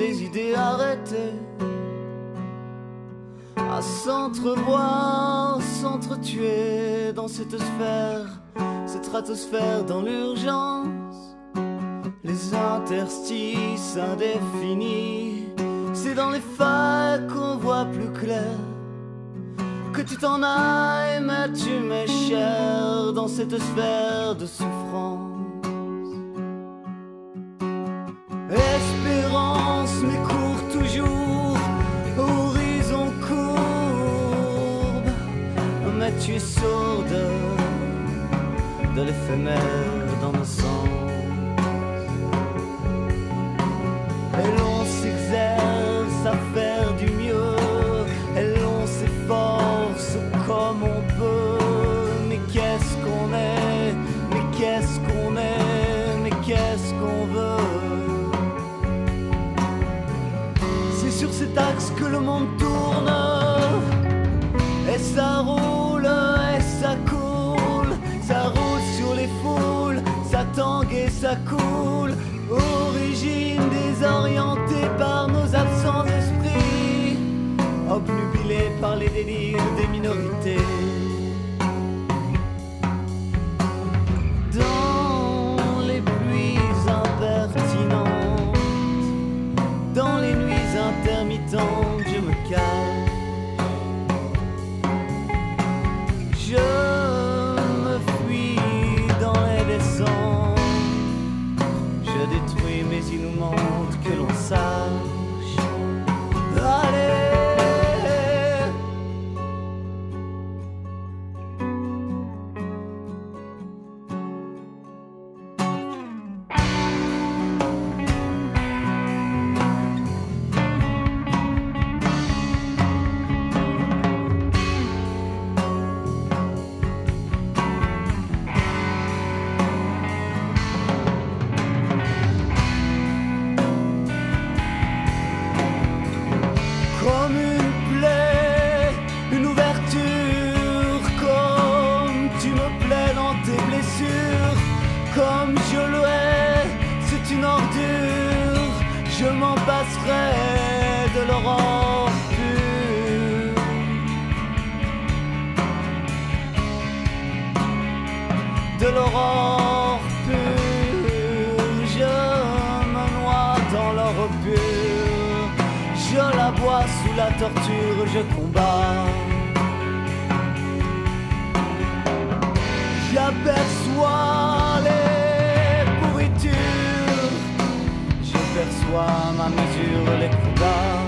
les idées arrêtées à s'entrevoir, s'entretuer dans cette sphère, cette stratosphère dans l'urgence, les interstices indéfinis. C'est dans les failles qu'on voit plus clair. Que tu t'en ailles, mais tu m'es cher dans cette sphère de souffrance. Tu es sourde de l'éphémère dans nos sens. Et l'on s'exerce à faire du mieux, et l'on s'efforce comme on peut. Mais qu'est-ce qu'on est, mais qu'est-ce qu'on est, mais qu'est-ce qu'on veut? C'est sur cet axe que le monde tourne, et ça roule, coule. Origine désorientée par nos absents d'esprit, obnubilés par les délires des minorités. Je m'en passerai de l'aurore. De l'aurore pure, je me noie dans l'or pur, je la bois sous la torture, je combats. J'aperçois ma mesure, les combats.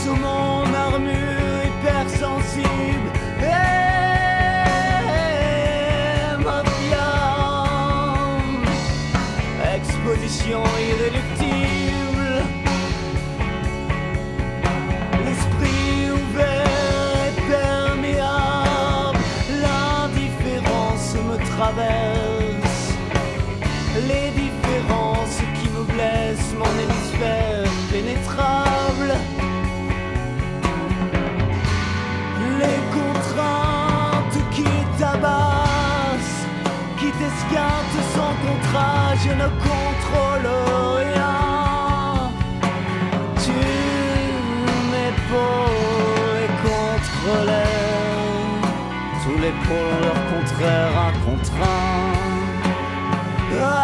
Sous mon armure hypersensible ma flamme, exposition irréductible. L'esprit ouvert et perméable, l'indifférence me traverse. Je ne contrôle rien. Tu m'épaules et contre tous les pôles leur contraire un contre un.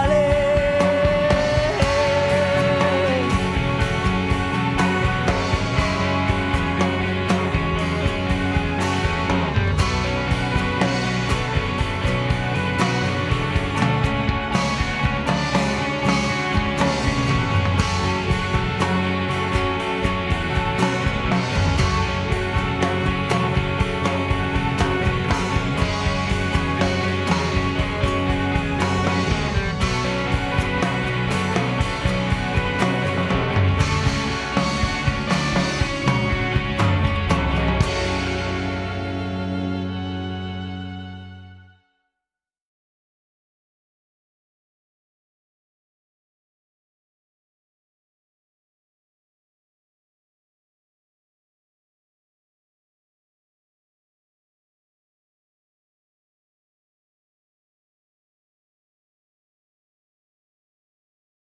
Allez,